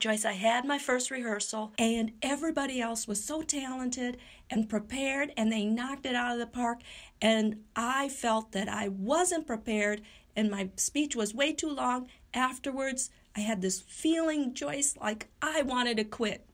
Joyce, I had my first rehearsal, and everybody else was so talented and prepared, and they knocked it out of the park. And I felt that I wasn't prepared, and my speech was way too long. Afterwards, I had this feeling, Joyce, like I wanted to quit.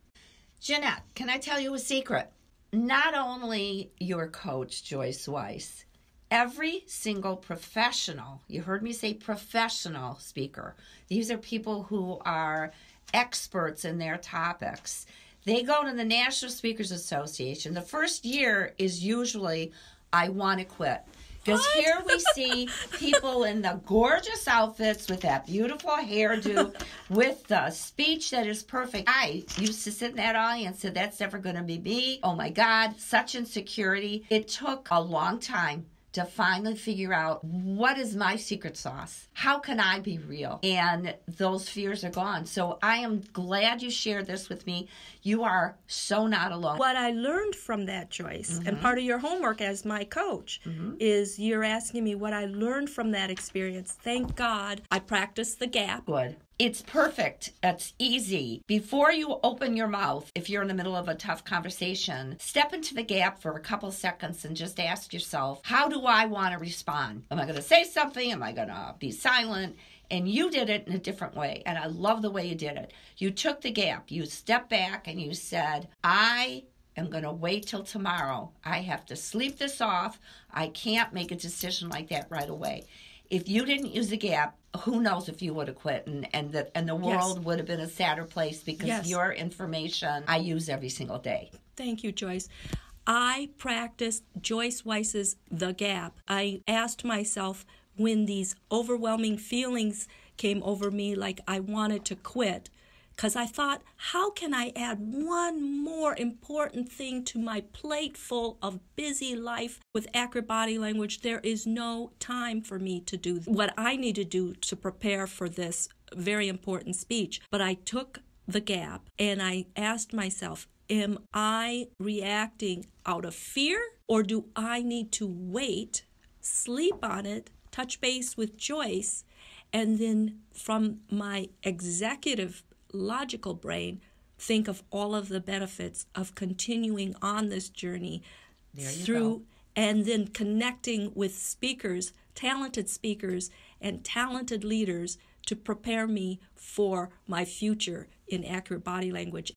Janette, can I tell you a secret? Not only your coach, Joyce Weiss, every single professional, you heard me say professional speaker, these are people who are experts in their topics. They go to the National Speakers Association. The first year is usually, I want to quit. Because here we see people in the gorgeous outfits with that beautiful hairdo, with the speech that is perfect. I used to sit in that audience and said, That's never going to be me. Oh my God, such insecurity. It took a long time to finally figure out what is my secret sauce? How can I be real? And those fears are gone. So I am glad you shared this with me. You are so not alone. What I learned from that, Joyce, mm-hmm. and part of your homework as my coach, mm-hmm. is you're asking me what I learned from that experience. Thank God I practiced the gap. Good. It's perfect. It's easy. Before you open your mouth, if you're in the middle of a tough conversation, step into the gap for a couple seconds and just ask yourself, how do I want to respond? Am I going to say something? Am I going to be silent? And you did it in a different way. And I love the way you did it. You took the gap, you stepped back, and you said, I am going to wait till tomorrow. I have to sleep this off. I can't make a decision like that right away if you didn't use the gap, who knows if you would have quit and and the and the world yes. would have been a sadder place because yes. your information I use every single day. Thank you, Joyce. I practiced Joyce Weiss's The Gap. I asked myself when these overwhelming feelings came over me like I wanted to quit because I thought, how can I add one more important thing to my plate full of busy life with accurate body language? There is no time for me to do what I need to do to prepare for this very important speech. But I took the gap and I asked myself, am I reacting out of fear or do I need to wait, sleep on it, touch base with Joyce, and then from my executive logical brain think of all of the benefits of continuing on this journey through go. and then connecting with speakers, talented speakers, and talented leaders to prepare me for my future in accurate body language.